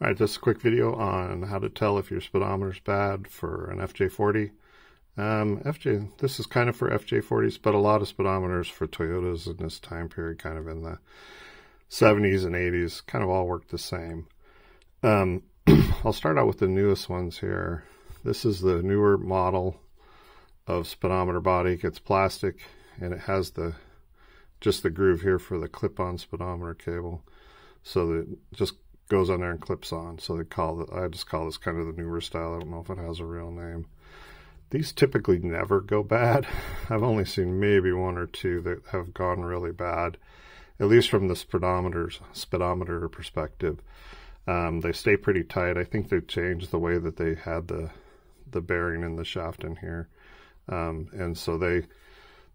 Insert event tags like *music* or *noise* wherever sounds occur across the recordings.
All right, just a quick video on how to tell if your speedometer is bad for an FJ40. Um, FJ, this is kind of for FJ40s, but a lot of speedometers for Toyotas in this time period, kind of in the 70s and 80s, kind of all work the same. Um, *clears throat* I'll start out with the newest ones here. This is the newer model of speedometer body. It's plastic and it has the just the groove here for the clip-on speedometer cable. So that just goes on there and clips on. So they call it, I just call this kind of the newer style. I don't know if it has a real name. These typically never go bad. *laughs* I've only seen maybe one or two that have gone really bad, at least from the speedometer's speedometer perspective. Um, they stay pretty tight. I think they've changed the way that they had the the bearing in the shaft in here, um, and so they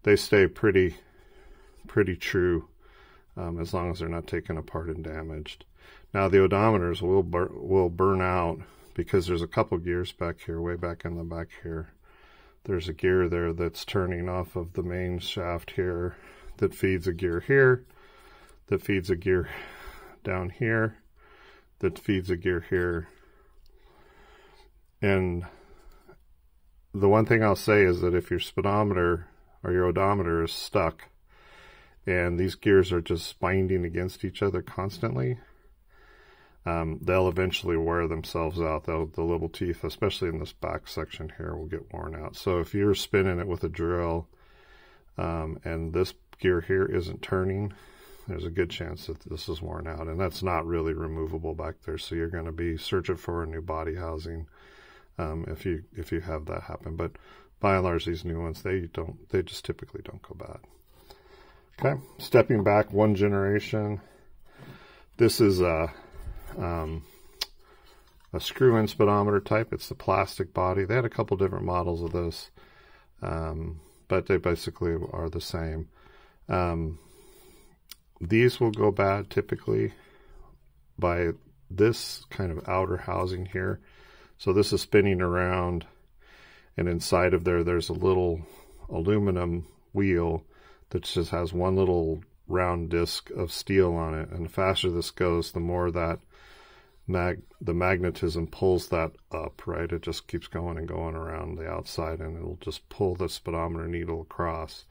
they stay pretty pretty true um, as long as they're not taken apart and damaged. Now the odometers will bur will burn out because there's a couple gears back here, way back in the back here. There's a gear there that's turning off of the main shaft here that feeds a gear here, that feeds a gear down here, that feeds a gear here. And the one thing I'll say is that if your speedometer or your odometer is stuck and these gears are just binding against each other constantly, um, they'll eventually wear themselves out. They'll, the little teeth, especially in this back section here, will get worn out. So if you're spinning it with a drill um, and this gear here isn't turning, there's a good chance that this is worn out. And that's not really removable back there. So you're going to be searching for a new body housing um, if you if you have that happen. But by and large, these new ones, they don't, they just typically don't go bad. Okay, stepping back one generation. This is a, um, a screw-in speedometer type. It's the plastic body. They had a couple different models of this, um, but they basically are the same. Um, these will go bad typically by this kind of outer housing here. So this is spinning around and inside of there there's a little aluminum wheel that just has one little round disc of steel on it. And the faster this goes, the more that mag the magnetism pulls that up, right? It just keeps going and going around the outside and it'll just pull the speedometer needle across.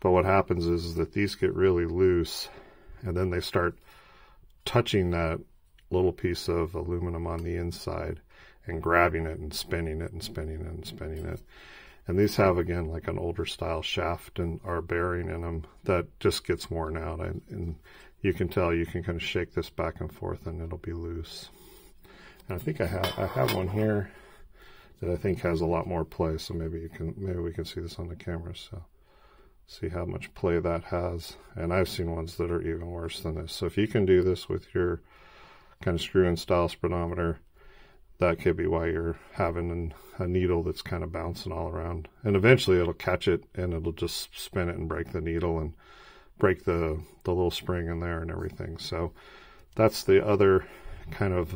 But what happens is, is that these get really loose and then they start touching that little piece of aluminum on the inside and grabbing it and spinning it and spinning it and spinning it. And these have, again, like an older style shaft and our bearing in them that just gets worn out. And, and you can tell you can kind of shake this back and forth and it'll be loose. And I think I have, I have one here that I think has a lot more play. So maybe you can, maybe we can see this on the camera. So see how much play that has. And I've seen ones that are even worse than this. So if you can do this with your kind of screw-in style speedometer, that could be why you're having a needle that's kind of bouncing all around. And eventually it'll catch it and it'll just spin it and break the needle and break the, the little spring in there and everything. So that's the other kind of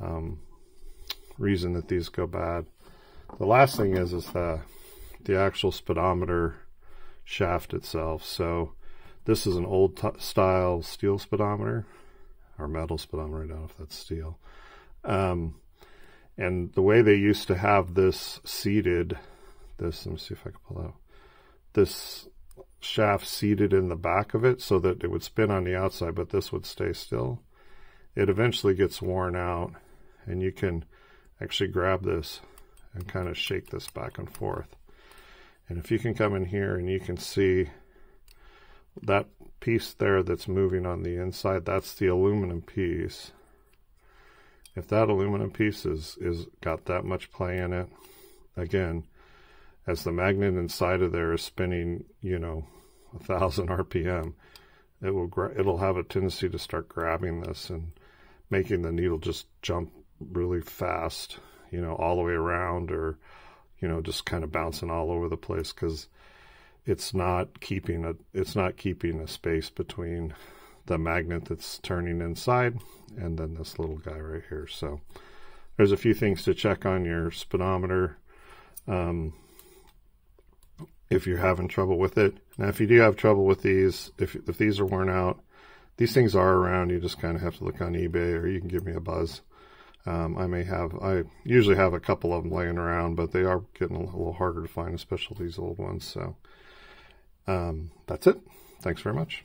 um, reason that these go bad. The last thing is is the the actual speedometer shaft itself. So this is an old style steel speedometer or metal speedometer. I don't know if that's steel. Um, and the way they used to have this seated, this, let me see if I can pull out, this shaft seated in the back of it so that it would spin on the outside, but this would stay still. It eventually gets worn out and you can actually grab this and kind of shake this back and forth. And if you can come in here and you can see that piece there that's moving on the inside, that's the aluminum piece if that aluminum piece is, is got that much play in it, again, as the magnet inside of there is spinning, you know, a thousand *laughs* RPM, it will it'll have a tendency to start grabbing this and making the needle just jump really fast, you know, all the way around or, you know, just kind of bouncing all over the place because it's not keeping a it's not keeping a space between the magnet that's turning inside and then this little guy right here. So there's a few things to check on your speedometer um, if you're having trouble with it. Now, if you do have trouble with these, if, if these are worn out, these things are around. You just kind of have to look on eBay or you can give me a buzz. Um, I may have, I usually have a couple of them laying around, but they are getting a little harder to find, especially these old ones. So um, that's it. Thanks very much.